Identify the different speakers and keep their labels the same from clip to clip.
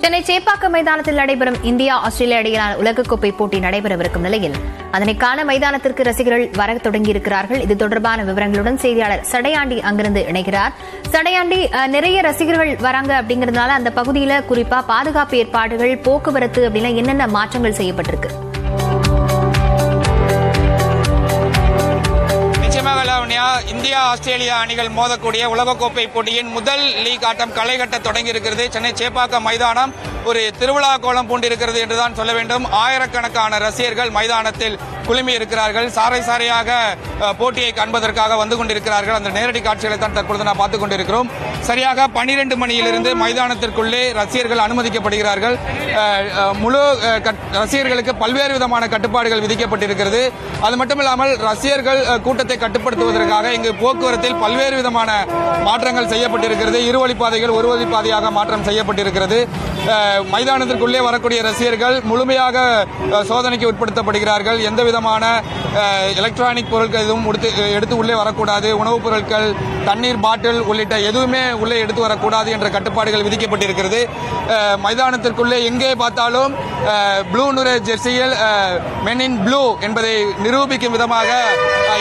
Speaker 1: சென்னை சேப்பாக்கம் மைதானத்தில் நடைபெறும் India Australia இடையிலான உலகக்கோப்பை போட்டி நடைபெறவிருக்கும் நிலையில் அதனைக்கான மைதானத்திற்கு ரசிகர்கள் வர தொடங்கியிருக்கிறார்கள். இது தொடர்பான விவரங்களுடன் செய்தியாளர் சடையாண்டி அங்கிருந்து இணைகிறார். சடையாண்டி அஹ், நிறைய ரசிகர்கள் வராங்க அப்படிங்கறதுனால அந்த பகுதியில குறிப்பா பாதுகாப்பு ஏற்பாடுகள் போக்குவரத்து அப்படின்னா என்னென்ன மாற்றங்கள் செய்யப்பட்டிருக்கு?
Speaker 2: நிச்சயமாக இந்தியா ஆஸ்திரேலியா அணிகள் மோதக்கூடிய உலகக்கோப்பை போட்டியின் முதல் லீக் ஆட்டம் களை கட்ட தொடங்கி இருக்கிறது சென்னை சேப்பாக்கம் மைதானம் ஒரு திருவிழா கோலம் பூண்டிருக்கிறது என்றுதான் சொல்ல வேண்டும். ஆயிரக்கணக்கான ரசிகர்கள் மைதானத்தில் குழுமி இருக்கிறார்கள். சாறை சாறையாக போட்டியை காண்பதற்காக வந்து கொண்டிருக்கிறார்கள். அந்த நேரடி காட்சிகளை தான் தற்பொழுது நான் பார்த்துக் கொண்டிருக்கிறோம். சரியாக பனிரெண்டு மணியிலிருந்து மைதானத்திற்குள்ளே ரசிகர்கள் அனுமதிக்கப்படுகிறார்கள். முழு கட்- ரசிகர்களுக்கு பல்வேறு விதமான கட்டுப்பாடுகள் விதிக்கப்பட்டிருக்கிறது. அது மட்டுமில்லாமல் ரசிகர்கள் கூட்டத்தை கட்டுப்படுத்துவதற்காக இங்கு போக்குவரத்தில் பல்வேறு விதமான மாற்றங்கள் செய்யப்பட்டிருக்கிறது. இருவழிப்பாதைகள் ஒரு வழிப்பாதையாக மாற்றம் செய்யப்பட்டிருக்கிறது. மைதானத்திற்குள்ளே வரக்கூடிய ரசிகர்கள் முழுமையாக சோதனைக்கு உட்படுத்தப்படுகிறார்கள். எந்த விதமான எலக்ட்ரானிக் பொருட்கள் எதுவும் உடுத்து- எடுத்து உள்ளே வரக்கூடாது. உணவுப் பொருட்கள் தண்ணீர் பாட்டில் உள்ளிட்ட எதுவுமே உள்ளே எடுத்து வரக்கூடாது என்ற கட்டுப்பாடுகள் விதிக்கப்பட்டிருக்கிறது. மைதானத்திற்குள்ளே எங்கே பார்த்தாலும் ப்ளூ நுரை ஜெர்சியில் மென் இன் ப்ளூ என்பதை நிரூபிக்கும் விதமாக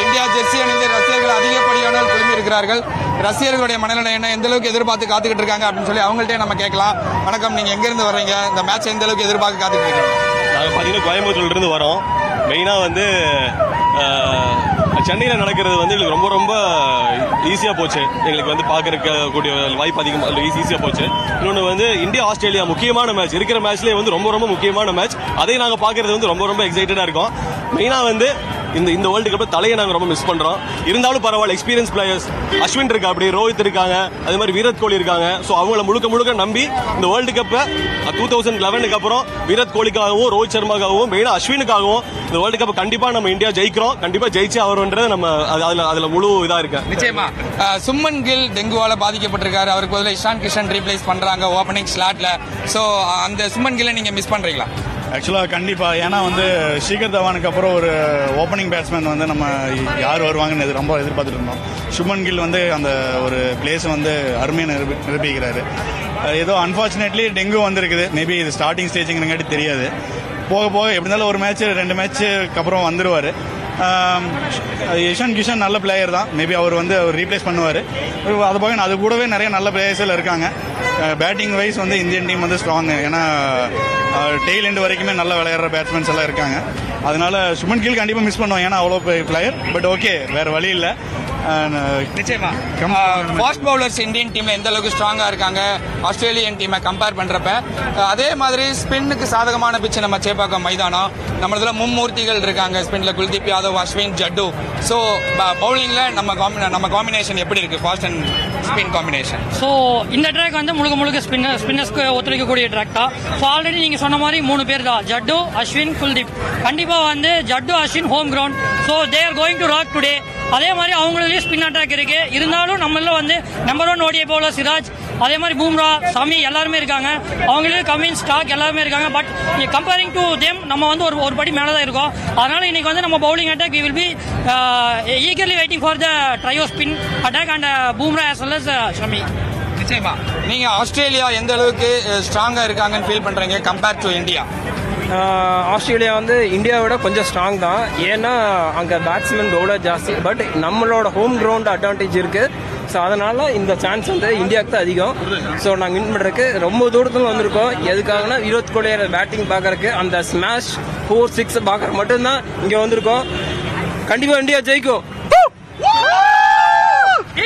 Speaker 2: இந்தியா ஜெர்சி அணிந்து ரசிகர்கள் அதிகப்படியானோர் குழுமி இருக்கிறார்கள் ரசிகர்களுடைய மனநிலை என்ன? எந்த அளவுக்கு எதிர்பார்த்து காத்துக்கிட்டு இருக்காங்க? அப்படின்னு சொல்லி அவங்கள்ட்டே நம்ம கேட்கலாம். வணக்கம். நீங்க எங்கேருந்து வர்றீங்க? இந்த மேட்ச் எந்த அளவுக்கு எதிர்பார்த்து காத்துக்கிட்டு இருக்கீங்க?
Speaker 3: நாங்கள் பார்த்தீங்கன்னா கோயம்புத்தூர்லேருந்து வரோம். மெயினாக வந்து சென்னையில் நடக்கிறது வந்து எங்களுக்கு ரொம்ப ரொம்ப ஈஸியாக போச்சு. எங்களுக்கு வந்து பார்க்கறக்கூடிய வாய்ப்பு அதிகம் ஈஸியாக போச்சு. இன்னொன்று வந்து இந்தியா ஆஸ்திரேலியா முக்கியமான மேட்ச் இருக்கிற மேட்ச்லேயே வந்து ரொம்ப ரொம்ப முக்கியமான மேட்ச் அதை நாங்கள் பார்க்கறது வந்து ரொம்ப ரொம்ப எக்ஸைட்டடாக இருக்கோம். மெயினாக வந்து இந்த இந்த வேர்ல்டு கப்பில் தலையை நாங்கள் ரொம்ப மிஸ் பண்ணுறோம் இருந்தாலும் பரவாயில்ல எக்ஸ்பீரியன்ஸ் பிளேயர்ஸ் அஸ்வின் இருக்கா அப்படி ரோஹித் இருக்காங்க. அது மாதிரி விராட் கோலி இருக்காங்க. ஸோ அவங்கள முழுக்க முழுக்க நம்பி இந்த வேர்ல்டு கப்பை டூ தௌசண்ட் லெவனுக்கு அப்புறம் விராட் கோலிக்காகவும் ரோஹித் சர்மாக்காகவும் மெயினாக அஸ்வினுக்காகவும் இந்த வேர்ல்டு கப்பை கண்டிப்பாக நம்ம இந்தியா ஜெயிக்கிறோம். கண்டிப்பாக ஜெயிச்சே ஆகிறோன்றது நம்ம அது- அதில் முழு இதாக இருக்கு.
Speaker 2: நிச்சயமா. சும்மன் கில் டெங்குவால் பாதிக்கப்பட்டிருக்காரு. அவருக்கு பதிலா இஷான் கிஷன் ரீப்ளேஸ் பண்ணுறாங்க ஓப்பனிங் ஸ்லாட்டில் ஸோ அந்த சும்மன் கில்லை நீங்கள் மிஸ் பண்ணுறீங்களா
Speaker 4: ஆக்சுவலாக கண்டிப்பாக ஏன்னா வந்து ஷீகர் தவானுக்கு அப்புறம் ஒரு ஓப்பனிங் பேட்ஸ்மேன் வந்து நம்ம யார் வருவாங்கன்னு இது ரொம்ப எதிர்பார்த்துட்டு இருந்தோம். சுமன் கில் வந்து அந்த ஒரு பிளேஸை வந்து அருமையாக நிரூபி நிரூபிக்கிறாரு. ஏதோ அன்ஃபார்ச்சுனேட்லி டெங்கு வந்திருக்குது. மேபி இது ஸ்டார்டிங் ஸ்டேஜுங்கிறங்காட்டி தெரியாது. போக போக எப்படி இருந்தாலும் ஒரு மேட்ச் ரெண்டு மேட்ச்சுக்கு அப்புறம் வந்துடுவார் இஷான் கிஷன் நல்ல பிளேயர் தான். மேபி அவர் வந்து அவர் ரீப்ளேஸ் பண்ணுவார். அது போக அது கூடவே நிறைய நல்ல பிளேயர்ஸில் இருக்காங்க. பேட்டிங் வைஸ் வந்து இந்தியன் டீம் வந்து ஸ்ட்ராங் ஏன்னா டெய்ல் எண்ட் வரைக்குமே நல்லா விளையாடுற பேட்ஸ்மேன்ஸ் எல்லாம் இருக்காங்க. அதனால சுமன் கில் கண்டிப்பாக மிஸ் பண்ணுவோம் ஏன்னா அவ்வளோ பிளேயர் பட் ஓகே வேற வழி இல்லை.
Speaker 2: நிச்சயமா.
Speaker 4: Come-
Speaker 2: ஃபாஸ்ட் பவுலர்ஸ் இந்தியன் டீம்ல எந்த அளவுக்கு ஸ்ட்ராங்கா இருக்காங்க? ஆஸ்திரேலியன் டீமை கம்பேர் பண்றப்ப அஹ், அதே மாதிரி ஸ்பின்னுக்கு சாதகமான பிச்சு நம்ம சேப்பாக்கம் மைதானம். நம்மளதுல மும்மூர்த்திகள் இருக்காங்க. ஸ்பின்ல குல்தீப் யாதவ் அஸ்வின் ஜட்டு. ஸோ பவுலிங்ல நம்ம நம்ம காம்பினேஷன் எப்படி இருக்கு? Fast and spin combination
Speaker 5: so இந்த ட்ராக் வந்து முழுக்க முழுக்க ஸ்பின்னர் ஸ்பின்னர்ஸ்க்கு ஒத்துழைக்கக்கூடிய ட்ராக் தான். ஸோ ஆல்ரெடி நீங்கள் சொன்ன மாதிரி மூணு பேர் தான். ஜட்டு அஸ்வின் குல்தீப். கண்டிப்பாக வந்து Jaddu Ashwin home ground so they are going to rock today அதே மாதிரி அவங்களுடைய ஸ்பின் அட்டாக் இருக்கு. இருந்தாலும் நம்மள வந்து நம்பர் ஒன் ஓடிய போல சிராஜ் அதே மாதிரி பூம்ரா சாமி எல்லாருமே இருக்காங்க. அவங்களே கமின் ஸ்டாக் எல்லாருமே இருக்காங்க. பட் கம்பேரிங் டு தேம் நம்ம வந்து ஒரு ஒரு படி மேலே தான் இருக்கோம். அதனால இன்னைக்கு வந்து நம்ம bowling attack we will be eagerly waiting for the trio spin attack and Bumrah as well as Shami
Speaker 2: நிச்சயமா. நீங்க ஆஸ்திரேலியா எந்த அளவுக்கு ஸ்ட்ராங்கா இருக்காங்கன்னு ஃபீல் பண்றீங்க கம்பேர் டு இந்தியா?
Speaker 6: ஆஸ்திரேலியா வந்து இந்தியாவை விட கொஞ்சம் ஸ்ட்ராங் தான். ஏன்னா அங்கே பேட்ஸ்மேன் பவுலர் ஜாஸ்தி. பட் நம்மளோட ஹோம் கிரவுண்ட் அட்வான்டேஜ் இருக்கு. ஸோ அதனால இந்த சான்ஸ் வந்து இந்தியாவுக்கு தான் அதிகம். ஸோ நாங்கள் வின் பண்ணுறதுக்கு ரொம்ப தூரத்துல வந்திருக்கோம். எதுக்காகனா விரோத் கோலியோட பேட்டிங் பார்க்கறக்கு அந்த ஸ்மாஷ் ஃபோர் சிக்ஸ் பார்க்குற மட்டும்தான் இங்கே வந்திருக்கோம். கண்டிப்பாக இந்தியா ஜெயிக்கும்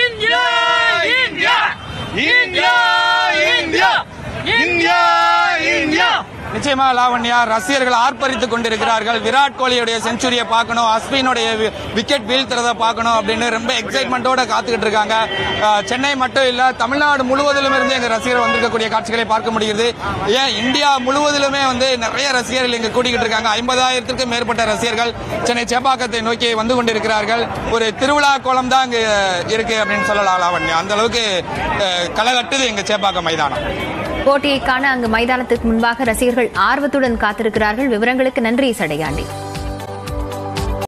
Speaker 5: India India India India India India
Speaker 2: நிச்சயமா லாவண்யா ரசிகர்கள் ஆர்ப்பரித்துக் கொண்டிருக்கிறார்கள். விராட் கோலியுடைய செஞ்சுரியை பார்க்கணும் அஸ்வினுடைய விக்கெட் வீழ்த்துறத பார்க்கணும் அப்படின்னு ரொம்ப எக்ஸைட்மெண்ட்டோட காத்துக்கிட்டு இருக்காங்க. சென்னை மட்டும் இல்ல தமிழ்நாடு முழுவதிலும் இருந்து எங்க ரசிகர் வந்திருக்கக்கூடிய காட்சிகளை பார்க்க முடிகிறது ஏன் இந்தியா முழுவதிலுமே வந்து நிறைய ரசிகர்கள் இங்க கூட்டிகிட்டு இருக்காங்க. ஐம்பதாயிரத்திற்கும் மேற்பட்ட ரசிகர்கள் சென்னை சேப்பாக்கத்தை நோக்கி வந்து கொண்டிருக்கிறார்கள். ஒரு திருவிழா கோலம் தான் இங்க இருக்கு அப்படின்னு சொல்லலாம் லாவண்யா. அந்த அளவுக்கு அஹ், களகட்டுது எங்க சேப்பாக்கம் மைதானம்.
Speaker 1: போட்டியை காண அங்கு மைதானத்துக்கு முன்பாக ரசிகர்கள் ஆர்வத்துடன் காத்திருக்கிறார்கள். விவரங்களுக்கு நன்றி சடையாண்டி.